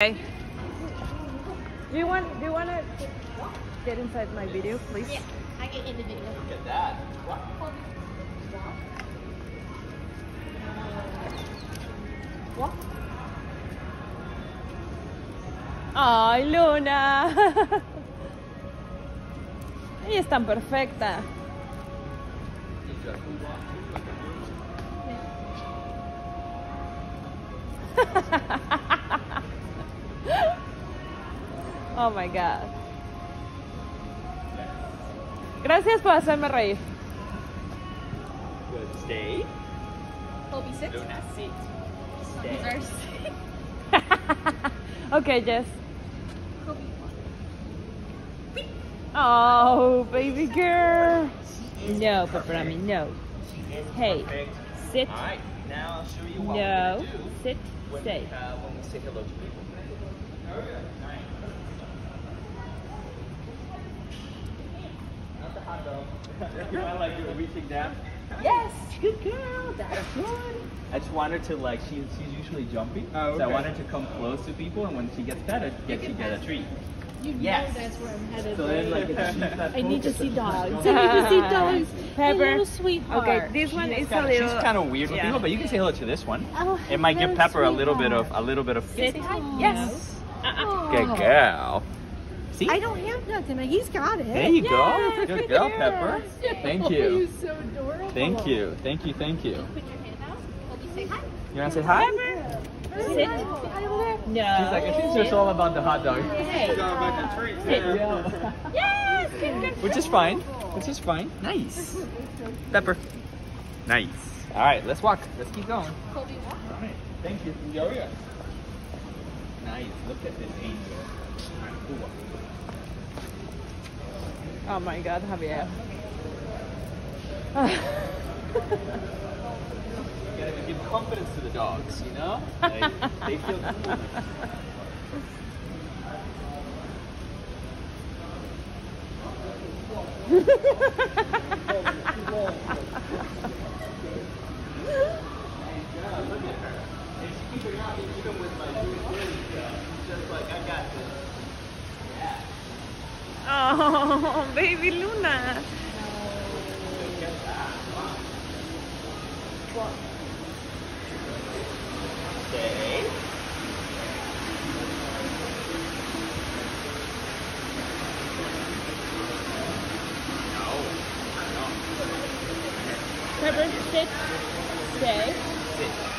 Okay. Do you want do you want to get inside my video, please? Yeah, I get in the video. Look at that. What? Ay, Luna. Ella es tan perfecta. Oh my god. Gracias por hacerme reír. Good. Stay. Colby sit. Luna, sit. These Stay. okay, Jess. Oh, baby girl. No, Paparami, no. Hey, Perfect. sit. All right. Now I'll show you what No, we're do sit, when stay. we, uh, when we say hello to people. Nice. Not the hot dog. you want like you're reaching down? Yes, good girl. That's good. I just want her to like she's she's usually jumpy, Oh, so I okay. want her to come close to people, and when she gets better, get you get a treat. You Yes. know that's where I'm headed. So then like she's I need to see dogs. I need to see dogs. Pepper. The little sweetheart. Okay, this one She's is a kinda- little. She's kind of weird with yeah. people, but you can say hello to this one. Oh, It might give hello, Pepper a little bit of a little bit of. Sit. Yes. Uh-uh. Good oh. girl. See? I don't have nothing. He's got it. There you go. Good girl, at Pepper. Yes. Thank Oh, you. He's so adorable. Thank you. Thank you. Thank you. Put your hand out. Colby, say hi. You want to say hi? Sit. Hi over there. No. She's like, she's just all about the hot dog. Hey. Yeah. Yes. Good, good. Which is fine. Which is fine. Nice. Pepper. Nice. All right, let's walk. Let's keep going. Colby, walk. All right. Thank you. Yo, yeah. Nice. Look at this angel. All right, cool. Oh my God, Javier. You gotta give confidence to the dogs, you know? Like, they feel cool. Yeah, look at her. And she keeps it happy even with my new just like, I got this. Oh, baby Luna. That. Wow. Stay.